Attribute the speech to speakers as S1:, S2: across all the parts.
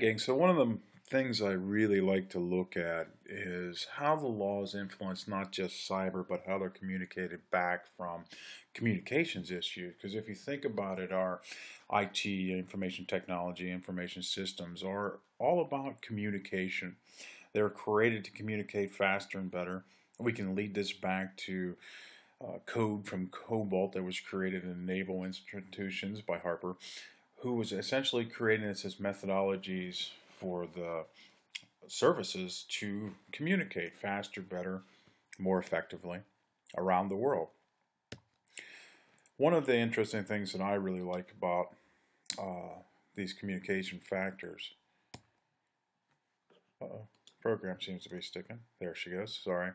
S1: Gang, so one of the things I really like to look at is how the laws influence not just cyber, but how they're communicated back from communications issues. Because if you think about it, our IT, information technology, information systems are all about communication. They're created to communicate faster and better. We can lead this back to uh, code from COBOL that was created in naval institutions by Hopper who was essentially creating this as methodologies for the services to communicate faster, better, more effectively around the world. One of the interesting things that I really like about uh, these communication factors, uh -oh, program seems to be sticking, there she goes, sorry,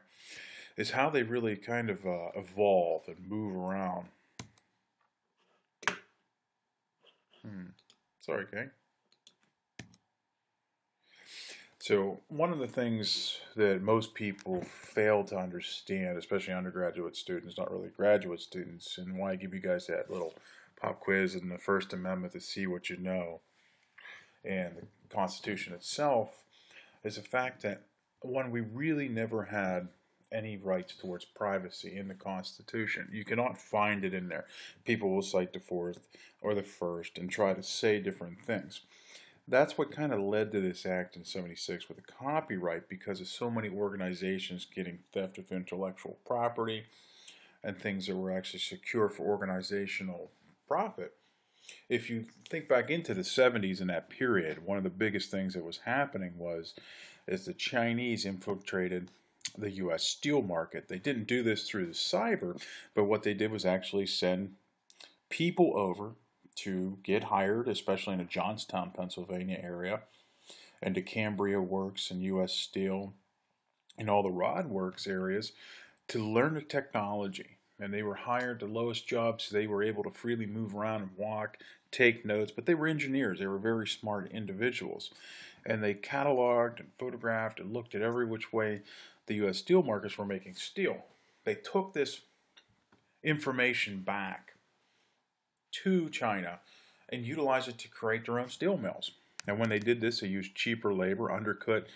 S1: is how they really kind of uh, evolve and move around Hmm. Sorry, gang. So one of the things that most people fail to understand, especially undergraduate students, not really graduate students, and why I give you guys that little pop quiz in the First Amendment to see what you know, and the Constitution itself, is the fact that one, we really never had any rights towards privacy in the Constitution. You cannot find it in there. People will cite the Fourth or the First and try to say different things. That's what kind of led to this act in 76 with the copyright because of so many organizations getting theft of intellectual property and things that were actually secure for organizational profit. If you think back into the 70s in that period, one of the biggest things that was happening was is the Chinese infiltrated the U.S. steel market. They didn't do this through the cyber, but what they did was actually send people over to get hired, especially in the Johnstown, Pennsylvania area, and to Cambria Works and U.S. Steel and all the Rod Works areas to learn the technology. And they were hired the lowest jobs. They were able to freely move around and walk, take notes, but they were engineers. They were very smart individuals. And they cataloged and photographed and looked at every which way the U.S. steel markets were making steel. They took this information back to China and utilized it to create their own steel mills. And when they did this, they used cheaper labor, undercut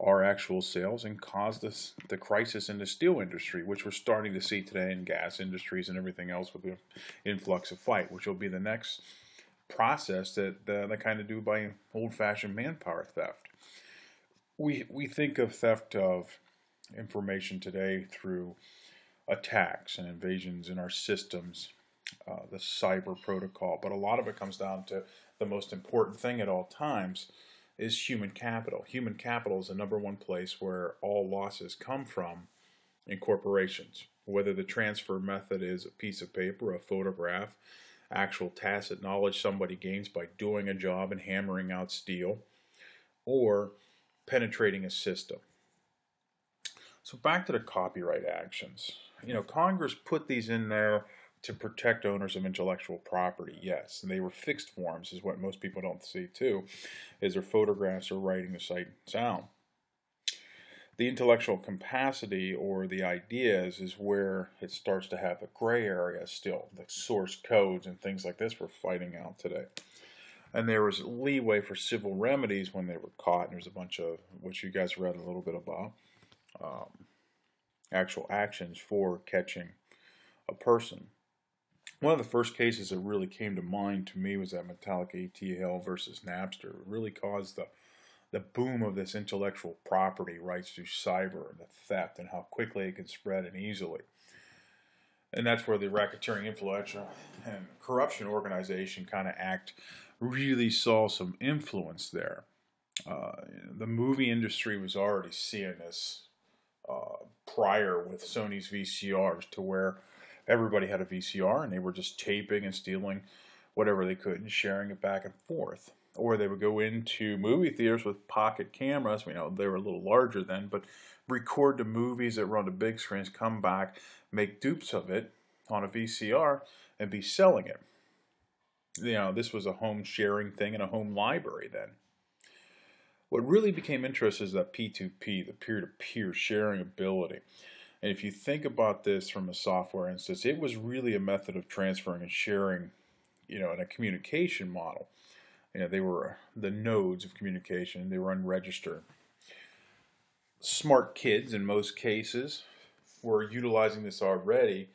S1: our actual sales, and caused this, the crisis in the steel industry, which we're starting to see today in gas industries and everything else with the influx of flight, which will be the next process that uh, they kind of do by old-fashioned manpower theft. We, we think of theft of information today through attacks and invasions in our systems, uh, the cyber protocol. But a lot of it comes down to the most important thing at all times is human capital. Human capital is the number one place where all losses come from in corporations. Whether the transfer method is a piece of paper, a photograph, actual tacit knowledge somebody gains by doing a job and hammering out steel, or penetrating a system. So back to the copyright actions. You know, Congress put these in there to protect owners of intellectual property, yes. And they were fixed forms, is what most people don't see too, is their photographs or writing the sight and sound. The intellectual capacity or the ideas is where it starts to have a gray area still. The source codes and things like this we're fighting out today. And there was leeway for civil remedies when they were caught. And there's a bunch of, which you guys read a little bit about um, actual actions for catching a person. One of the first cases that really came to mind to me was that Metallica et al versus Napster. It really caused the the boom of this intellectual property rights through cyber and the theft and how quickly it can spread and easily. And that's where the racketeering influential and corruption organization kind of act really saw some influence there. Uh, the movie industry was already seeing this uh, prior with Sony's VCRs to where everybody had a VCR and they were just taping and stealing whatever they could and sharing it back and forth. Or they would go into movie theaters with pocket cameras. You know, they were a little larger then, but record the movies that were on the big screens, come back, make dupes of it on a VCR, and be selling it. You know, this was a home sharing thing and a home library then. What really became interesting is that P2P, the peer-to-peer -peer sharing ability. And if you think about this from a software instance, it was really a method of transferring and sharing, you know, in a communication model. You know, they were the nodes of communication. They were unregistered. Smart kids, in most cases, were utilizing this already.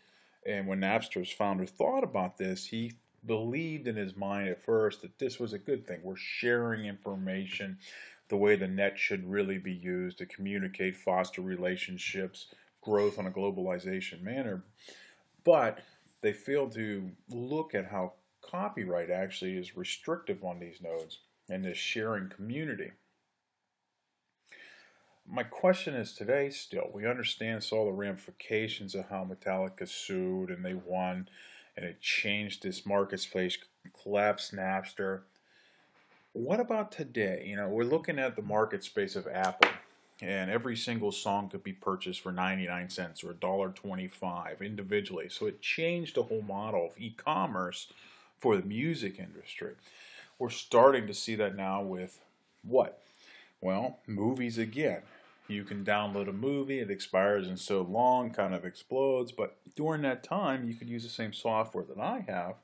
S1: And when Napster's founder thought about this, he believed in his mind at first that this was a good thing. We're sharing information the way the net should really be used to communicate, foster relationships, growth on a globalization manner. But they failed to look at how copyright actually is restrictive on these nodes and this sharing community. My question is today still, we understand all the ramifications of how Metallica sued and they won and it changed this marketplace, collapsed Napster. What about today? You know, we're looking at the market space of Apple and every single song could be purchased for 99 cents or $1.25 individually. So it changed the whole model of e-commerce for the music industry. We're starting to see that now with what? Well, movies again. You can download a movie, it expires in so long, kind of explodes, but during that time, you could use the same software that I have,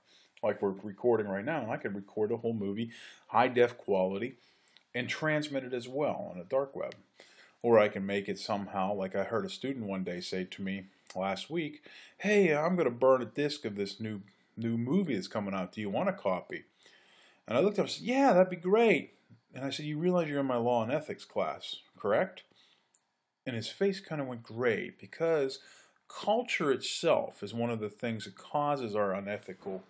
S1: like we're recording right now. I could record a whole movie, high def quality, and transmit it as well on a dark web. Or I can make it somehow, like I heard a student one day say to me last week, hey, I'm going to burn a disc of this new new movie that's coming out. Do you want a copy? And I looked up and said, yeah, that'd be great. And I said, you realize you're in my law and ethics class, correct? And his face kind of went gray because culture itself is one of the things that causes our unethical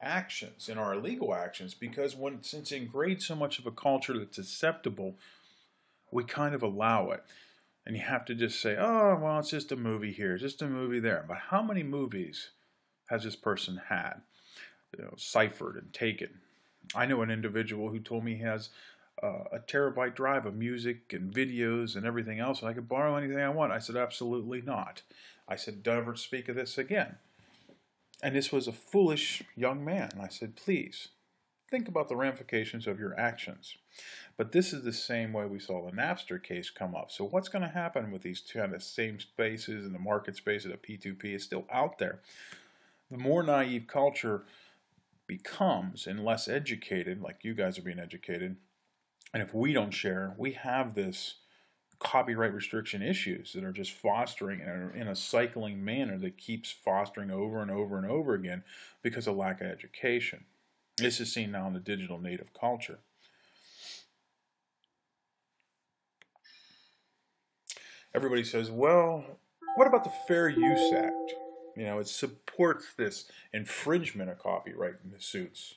S1: actions in our legal actions because when since ingrained so much of a culture that's acceptable we kind of allow it. And you have to just say, oh, well, it's just a movie here, just a movie there. But how many movies has this person had, you know, ciphered and taken? I know an individual who told me he has uh, a terabyte drive of music and videos and everything else, and I could borrow anything I want. I said, absolutely not. I said, don't ever speak of this again. And this was a foolish young man. I said, please, think about the ramifications of your actions. But this is the same way we saw the Napster case come up. So what's going to happen with these kind of same spaces and the market space of the P2P is still out there. The more naive culture becomes and less educated, like you guys are being educated, and if we don't share, we have this copyright restriction issues that are just fostering in a, in a cycling manner that keeps fostering over and over and over again because of lack of education. This is seen now in the digital native culture. Everybody says, well, what about the Fair Use Act? You know, it supports this infringement of copyright in the suits.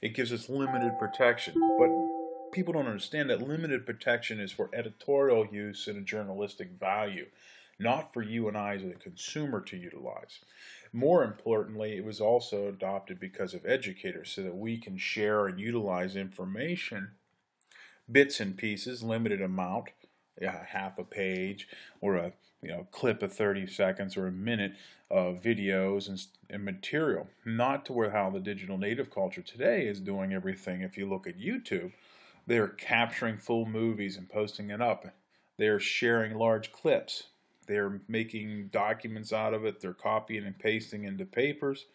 S1: It gives us limited protection, but people don't understand that limited protection is for editorial use and a journalistic value, not for you and I as a consumer to utilize. More importantly, it was also adopted because of educators so that we can share and utilize information, bits and pieces, limited amount, half a page or a you know clip of 30 seconds or a minute of videos and, and material. Not to where how the digital native culture today is doing everything. If you look at YouTube, they're capturing full movies and posting it up. They're sharing large clips they're making documents out of it. They're copying and pasting into papers.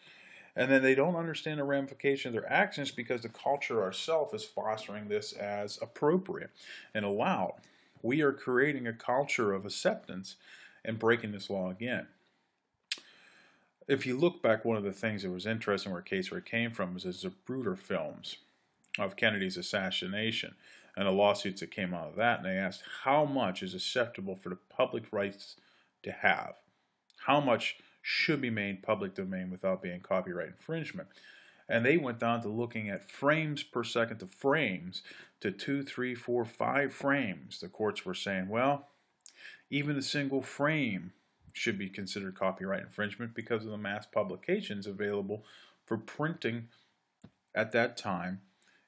S1: And then they don't understand the ramification of their actions because the culture ourselves is fostering this as appropriate and allowed. We are creating a culture of acceptance and breaking this law again. If you look back, one of the things that was interesting where case where it came from was the Zapruder films of Kennedy's assassination and the lawsuits that came out of that, and they asked how much is acceptable for the public rights to have? How much should be made public domain without being copyright infringement? And they went down to looking at frames per second to frames to two, three, four, five frames. The courts were saying, well, even a single frame should be considered copyright infringement because of the mass publications available for printing at that time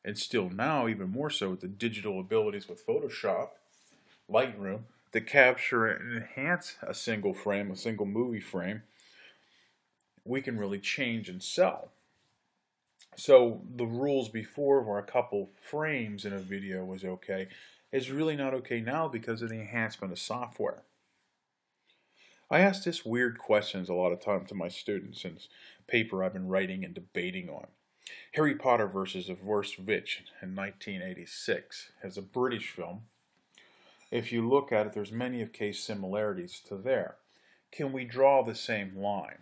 S1: and still now even more so with the digital abilities with Photoshop, Lightroom, to capture and enhance a single frame, a single movie frame, we can really change and sell. So the rules before where a couple frames in a video was okay is really not okay now because of the enhancement of software. I ask this weird questions a lot of time to my students in paper I've been writing and debating on. Harry Potter versus the Worst Witch in 1986 is a British film. If you look at it, there's many of case similarities to there. Can we draw the same line?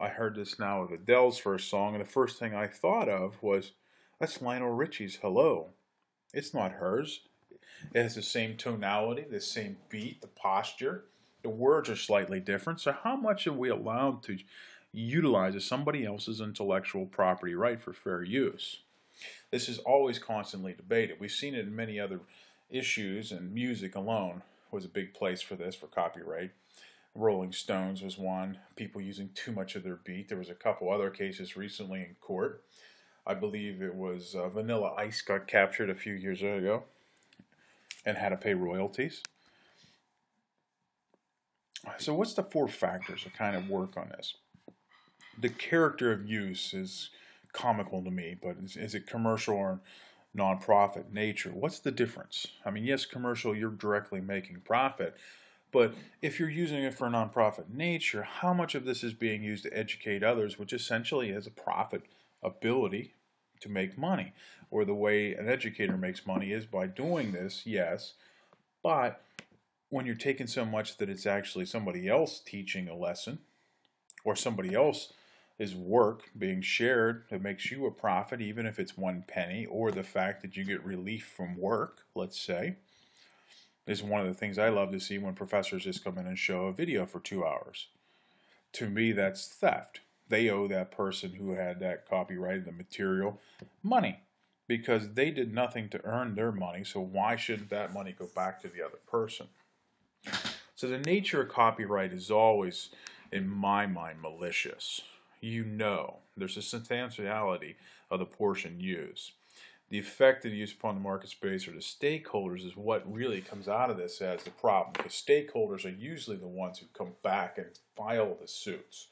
S1: I heard this now with Adele's first song, and the first thing I thought of was, that's Lionel Richie's Hello. It's not hers. It has the same tonality, the same beat, the posture. The words are slightly different. So how much are we allowed to utilize as somebody else's intellectual property right for fair use? This is always constantly debated. We've seen it in many other issues, and music alone was a big place for this, for copyright. Rolling Stones was one, people using too much of their beat. There was a couple other cases recently in court. I believe it was uh, Vanilla Ice got captured a few years ago and had to pay royalties. So what's the four factors that kind of work on this? The character of use is comical to me, but is, is it commercial or nonprofit nature? What's the difference? I mean, yes, commercial, you're directly making profit, but if you're using it for a nonprofit nature, how much of this is being used to educate others, which essentially has a profit ability to make money? Or the way an educator makes money is by doing this, yes, but when you're taking so much that it's actually somebody else teaching a lesson or somebody else is work being shared that makes you a profit even if it's one penny or the fact that you get relief from work let's say is one of the things I love to see when professors just come in and show a video for two hours. To me, that's theft. They owe that person who had that copyrighted the material money because they did nothing to earn their money, so why shouldn't that money go back to the other person? So the nature of copyright is always, in my mind, malicious. You know, there's a substantiality of the portion used. The effect of the use upon the market space or the stakeholders is what really comes out of this as the problem because stakeholders are usually the ones who come back and file the suits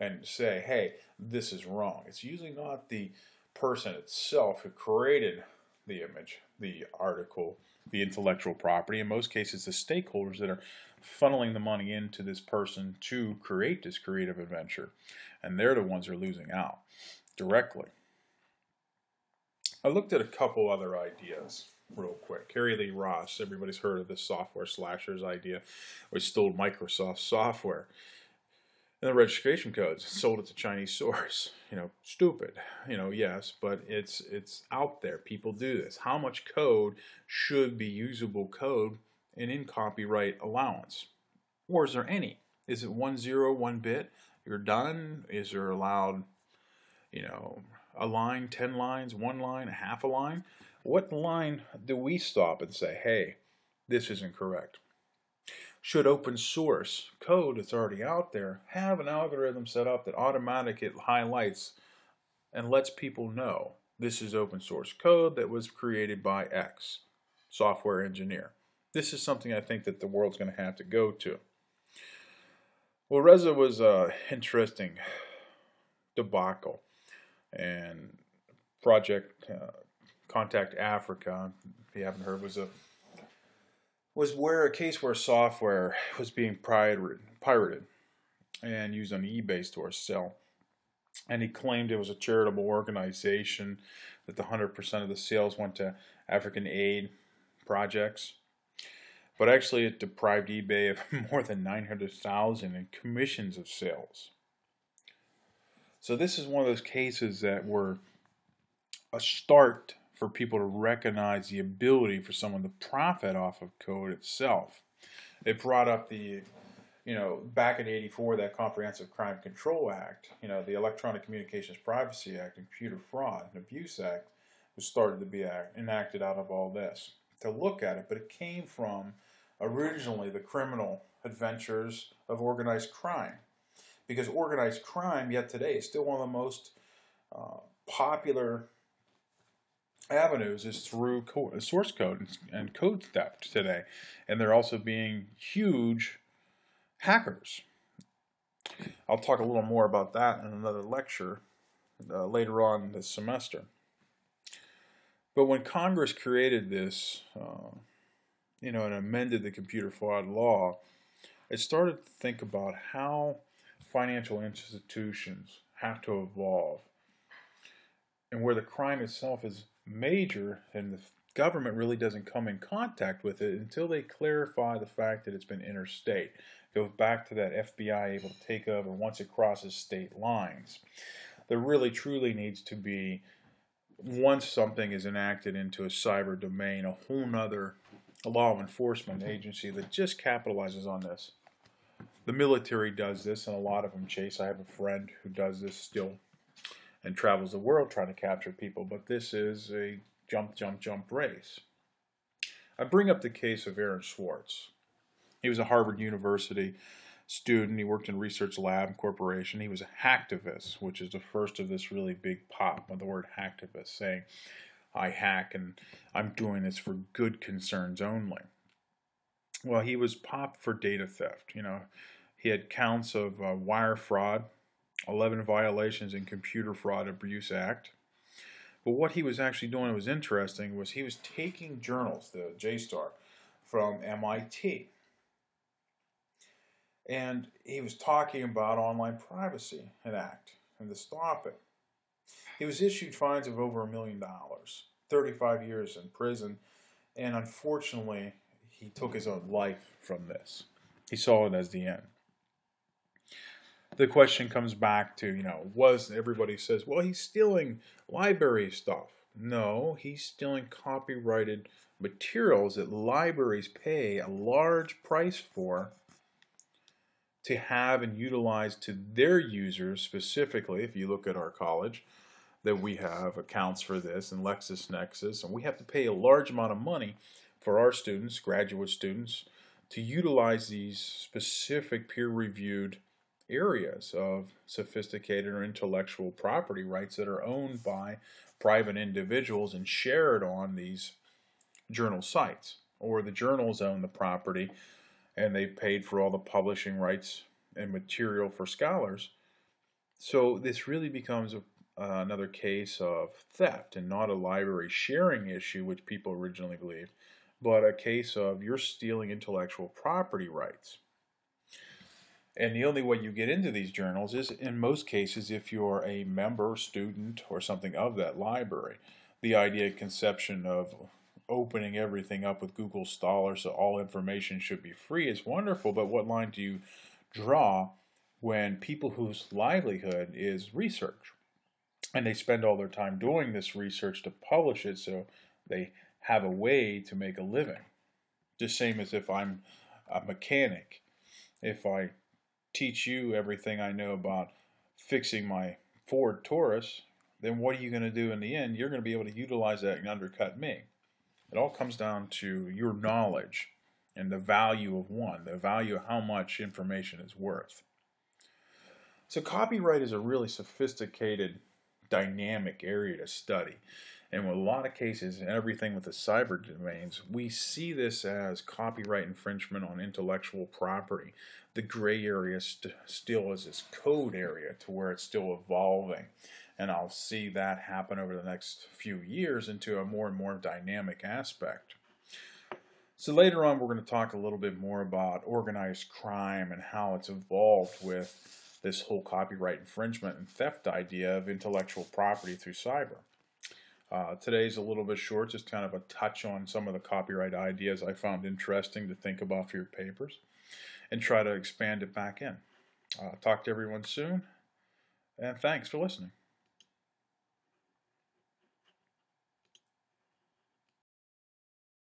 S1: and say, hey, this is wrong. It's usually not the person itself who created the image, the article, the intellectual property. In most cases, the stakeholders that are funneling the money into this person to create this creative adventure. And they're the ones who are losing out directly. I looked at a couple other ideas real quick. Kerry Lee Ross, everybody's heard of this software slashers idea, which stole Microsoft software and the registration codes sold it to Chinese source. You know, stupid. You know, yes, but it's it's out there. People do this. How much code should be usable code and in copyright allowance, or is there any? Is it one zero one bit? You're done. Is there allowed? You know, a line, ten lines, one line, a half a line. What line do we stop and say, hey, this isn't correct? should open source code that's already out there have an algorithm set up that automatically highlights and lets people know this is open source code that was created by X software engineer. This is something I think that the world's going to have to go to. Well, Reza was an interesting debacle, and Project uh, Contact Africa, if you haven't heard, was a was where a case where software was being pirated, pirated and used on eBay store sell. And he claimed it was a charitable organization, that the 100% of the sales went to African aid projects. But actually, it deprived eBay of more than 900,000 in commissions of sales. So this is one of those cases that were a start for people to recognize the ability for someone to profit off of code itself. It brought up the, you know, back in 84, that Comprehensive Crime Control Act, you know, the Electronic Communications Privacy Act Computer Fraud and Abuse Act was started to be enacted out of all this to look at it, but it came from originally the criminal adventures of organized crime. Because organized crime, yet today, is still one of the most uh, popular avenues is through co source code and, and code theft today. And they're also being huge hackers. I'll talk a little more about that in another lecture uh, later on this semester. But when Congress created this, uh, you know, and amended the computer fraud law, it started to think about how financial institutions have to evolve and where the crime itself is major and the government really doesn't come in contact with it until they clarify the fact that it's been interstate. Goes back to that FBI able to take over once it crosses state lines. There really truly needs to be, once something is enacted into a cyber domain, a whole nother law enforcement mm-hmm. agency that just capitalizes on this. The military does this, and a lot of them chase. I have a friend who does this still and travels the world trying to capture people, but this is a jump, jump, jump race. I bring up the case of Aaron Swartz. He was a Harvard University student. He worked in Research Lab Corporation. He was a hacktivist, which is the first of this really big pop of the word hacktivist, saying, I hack and I'm doing this for good concerns only. Well, he was popped for data theft. You know, he had counts of uh, wire fraud, 11 violations in Computer Fraud Abuse Act, but what he was actually doing was interesting was he was taking journals, the JSTOR, from MIT. And he was talking about online privacy act and to stop it. He was issued fines of over a million dollars, 35 years in prison, and unfortunately, he took his own life from this. He saw it as the end the question comes back to, you know, was everybody says, well, he's stealing library stuff. No, he's stealing copyrighted materials that libraries pay a large price for to have and utilize to their users specifically. If you look at our college, that we have accounts for this and LexisNexis, and we have to pay a large amount of money for our students, graduate students, to utilize these specific peer-reviewed areas of sophisticated or intellectual property rights that are owned by private individuals and shared on these journal sites. Or the journals own the property and they've paid for all the publishing rights and material for scholars. So this really becomes a, uh, another case of theft and not a library sharing issue, which people originally believed, but a case of you're stealing intellectual property rights. And the only way you get into these journals is, in most cases, if you're a member, student, or something of that library. The idea, conception of opening everything up with Google Scholar so all information should be free is wonderful, but what line do you draw when people whose livelihood is research? And they spend all their time doing this research to publish it so they have a way to make a living. Just same as if I'm a mechanic. If I teach you everything I know about fixing my Ford Taurus, then what are you going to do in the end? You're going to be able to utilize that and undercut me. It all comes down to your knowledge and the value of one, the value of how much information is worth. So copyright is a really sophisticated, dynamic area to study. And with a lot of cases and everything with the cyber domains, we see this as copyright infringement on intellectual property. The gray area st still is this code area to where it's still evolving. And I'll see that happen over the next few years into a more and more dynamic aspect. So later on, we're going to talk a little bit more about organized crime and how it's evolved with this whole copyright infringement and theft idea of intellectual property through cyber. Uh, today's a little bit short, just kind of a touch on some of the copyright ideas I found interesting to think about for your papers and try to expand it back in. Uh, talk to everyone soon, and thanks for listening.